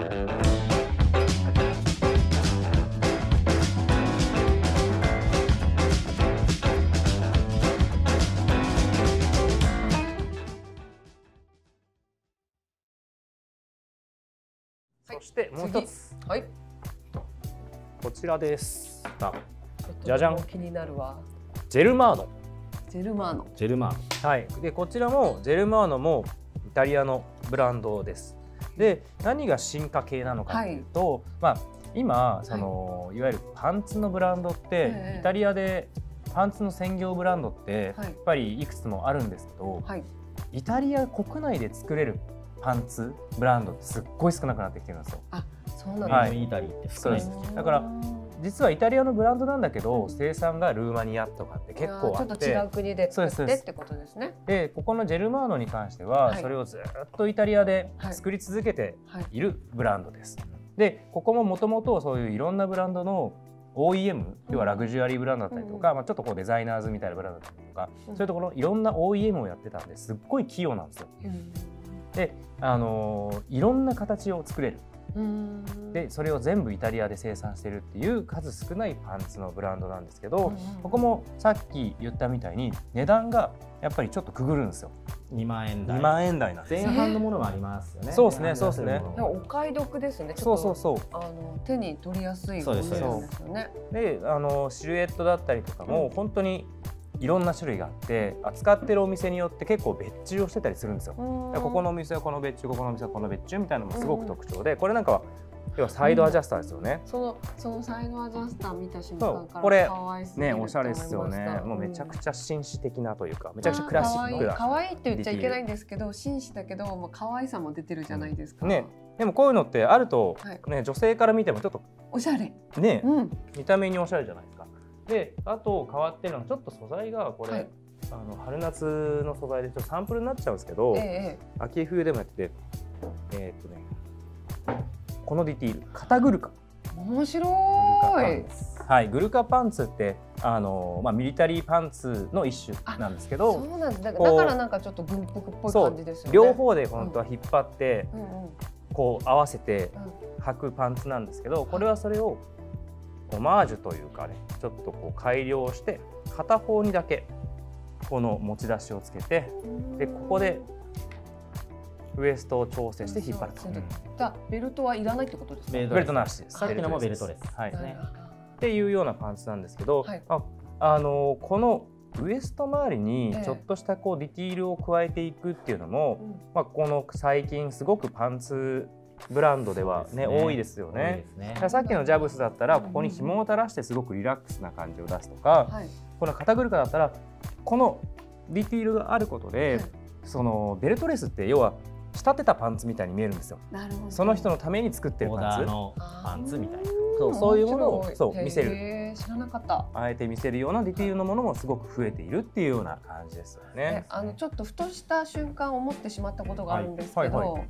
そしてもう一つはい。こちらですじゃじゃん気になるわ。ジェルマーノジェルマーノ。ジェルマーはい、でこちらもジェルマーノもイタリアのブランドです。で何が進化系なのかというと、まあ、今その、い、わゆるパンツのブランドって、ええイタリアでパンツの専業ブランドって、はい。やっぱりいくつもあるんですけど、はい。イタリア国内で作れるパンツブランドってすっごい少なくなってきてるんですよ。あ、そうなんはい。だ。イタリーって少ないんですよそうですだから実はイタリアのブランドなんだけど生産がルーマニアとかって結構あってちょっと違う国で作ってってことですね。でここのジェルマーノに関しては、はいそれをずっとイタリアで作り続けてはい。いるブランドです。でここももともとそういういろんなブランドの OEM 要はラグジュアリーブランドだったりとか、まあ、ちょっとこうデザイナーズみたいなブランドだったりとか、うんそういうところいろんな OEM をやってたんですっごい器用なんですよ。で、あのーいろんな形を作れるうん。でそれを全部イタリアで生産してるっていう数少ないパンツのブランドなんですけど、うんここもさっき言ったみたいに値段がやっぱりちょっとくぐるんですよ。2万円台。2万円台なんです前半のものもありますよね。そうですねそうですね。お買い得ですね。そうそうそう。あの手に取りやすいそうです。よね。であのシルエットだったりとかも本当にいろんな種類があって扱ってるお店によって結構別注をしてたりするんですよ。うんここのお店はこの別注ここのお店はこの別注みたいなのもすごく特徴でこれなんかは要はサイドアジャスターですよね。そのそのサイドアジャスター見た瞬間からこれねおしゃれですよね。もうめちゃくちゃ紳士的なというかめちゃくちゃクラシックな。可愛いって言っちゃいけないんですけど紳士だけどもう可愛さも出てるじゃないですか。ねでもこういうのってあると、はいね女性から見てもちょっとおしゃれ。ね、うん。見た目におしゃれじゃないですか。であと変わってるのはちょっと素材がこれ、はい。あの春夏の素材でちょっとサンプルになっちゃうんですけど、ええ秋冬でもやっててえーっとねこのディティール肩グルカ面白い。はいグルカパンツってあの、まあ、ミリタリーパンツの一種なんですけそどうなんです。だからなんかちょっと軍服っぽい感じですよね。両方で本当は引っ張ってうんうん。こう合わせてうん。履くパンツなんですけどこれはそれをオマージュというかねちょっとこう改良して片方にだけこの持ち出しをつけてでここでウエストを調整して引っ張ると。ベルトはいらないってことですか？ベルトベルトなしです。さっきのもベルトです。はい、はいねっていうようなパンツなんですけど、はい。ああのこのウエスト周りにええ。ちょっとしたこうディティールを加えていくっていうのも、うん。まあ、この最近すごくパンツブランドではねね多いですよねねさっきのジャブスだったらここに紐を垂らしてすごくリラックスな感じを出すとか、はい。この肩グルカだったらこのディティールがあることで、はいそのベルトレスって要は仕立てたパンツみたいに見えるんですよ。なるほど。その人のために作ってるパンツ。ダーのパンツみたいなそうそういうものをそう見せる知らなかった。あえて見せるようなディティールのものもすごく増えているっていうような感じですよえね。あのちょっとふとした瞬間思ってしまったことがあるんですけど、はいはい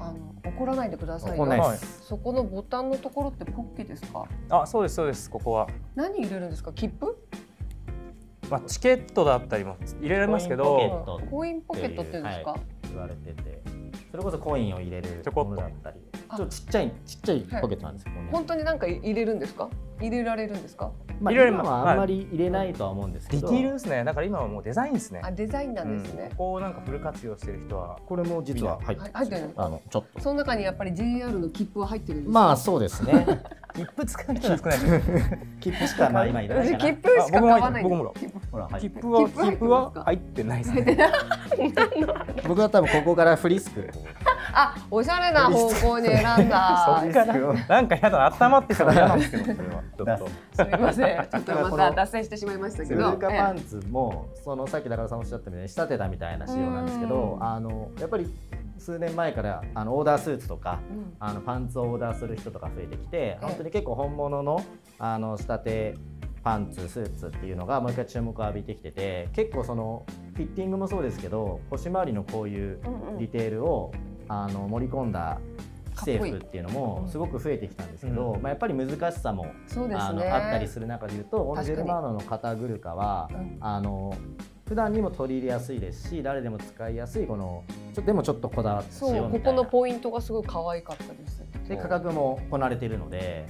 あの怒らないでくださいよ。怒んないはいですそこのボタンのところってポッケですか？あ、そうですそうです。ここは何入れるんですか？切符？まあチケットだったりも入れられますけど、コインポケットっていうんですか？は言われててそれこそコインを入れるちょこっとものだったりあちょっとちっちゃいちっちゃいポケットなんですよ、ここに本当になんか入れるんですか？入れられるんですか？まあ、入れられ今はあんまり入れないとは思うんですけど、ディティールですね。だから今はもうデザインですね。あデザインなんですね。うん。ここをなんかフル活用してる人は。これも実は入ってはい入ってるの？あのちょっと。その中にやっぱり JR の切符は入ってるんですか？まあそうですね。切符使う人が少ない。切符しかまあ今いらないかな 切符しか買わないん僕もほら入って切符は切符は入ってないですね。僕は多分ここからフリスクあおしゃれな方向に選んそだっ。からなんかやだ温まってきたら嫌なんですけどそれは ちょっと。すみません。ちょっとまた脱線してしまいましたけど。スルーカええパンツもそのさっき高田さんおっしゃったように仕立てたみたいな仕様なんですけどうんあのやっぱり数年前からあのオーダースーツとかうんあのパンツをオーダーする人とか増えてきて本当に結構本物のあの仕立てパンツスーツっていうのがもう一回注目を浴びてきてて結構そのフィッティングもそうですけど腰回りのこういうディテールをあの盛り込んだ制かっこいい服っていうのもすごく増えてきたんですけど、うん。まあ、やっぱり難しさもね。あのあったりする中で言うとこの確かに。ジェルマーノの肩グルカは、うん。あの普段にも取り入れやすいですし誰でも使いやすいこのちょでもちょっとこだわった仕そうこ様みたいな。このポイントがすごい可愛かったです。で価格もこなれているので。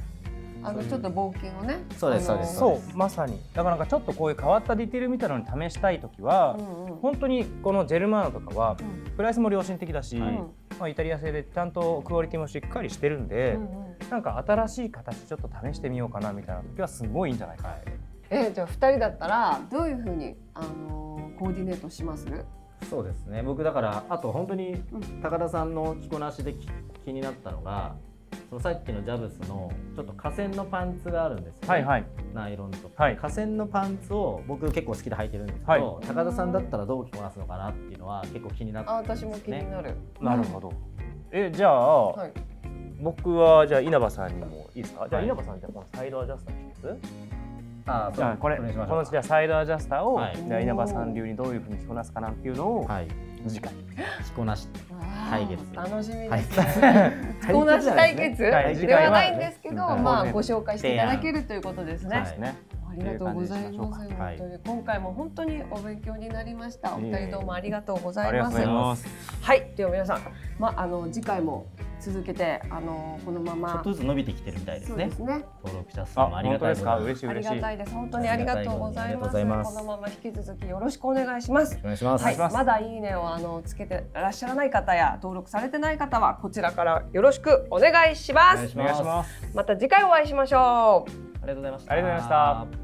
あのちょっと冒険をね。そうですそうです。そうまさに。だからなんかちょっとこういう変わったディテールみたいなのに試したい時は、うんうん。本当にこのジェルマーノとかはうん。プライスも良心的だし、はいまあ、イタリア製でちゃんとクオリティもしっかりしてるんで、うんうん。なんか新しい形ちょっと試してみようかなみたいな時はすごいいいんじゃないかな、えじゃあ二人だったらどういうふうにあのコーディネートします？そうですね。僕だからあと本当にうん。高田さんの着こなしでき気になったのがそのさっきのジャブスのちょっと河川のパンツがあるんですよ、ね。はいはい。ナイロンと、はい。河川のパンツを僕結構好きで履いてるんですけど、はい。高田さんだったらどう着こなすのかなっていうのは結構気になってあ私も気になる。なるほど、えじゃあ、はい。僕はじゃあ稲葉さんにもいいですか？じゃあはい。稲葉さんじゃあこのサイドアジャスター一つあじゃあこれこのじゃあサイドアジャスターを、はい。じゃあ稲葉さん流にどういうふうに着こなすかなっていうのを、はい。次回。着こなし対決。楽しみはい。です。着こなし対決？はい。ではないんですけど、はい。まあご紹介していただけるということですね。ありがとうございます。本当に今回も本当にお勉強になりました。お二人どうもありがとうご。ざいます。はい、では皆さん、まああの次回も続けてあのこのまちょまっとずつ伸びてきてるみたいですねそうですね。登録者数あもありがたいことにあり嬉しい嬉しいがたいです。本当にありがとうございありがとうます。ございますこのまま引き続きよろしくお願いします。お願いします、はい、ますまだいいねをあのつけてらっしゃらない方や登録されてない方はこちらからよろしくお願いします。お願いしお願いしますまた次回お会いしましょう。ありがとうございましたありがとうございました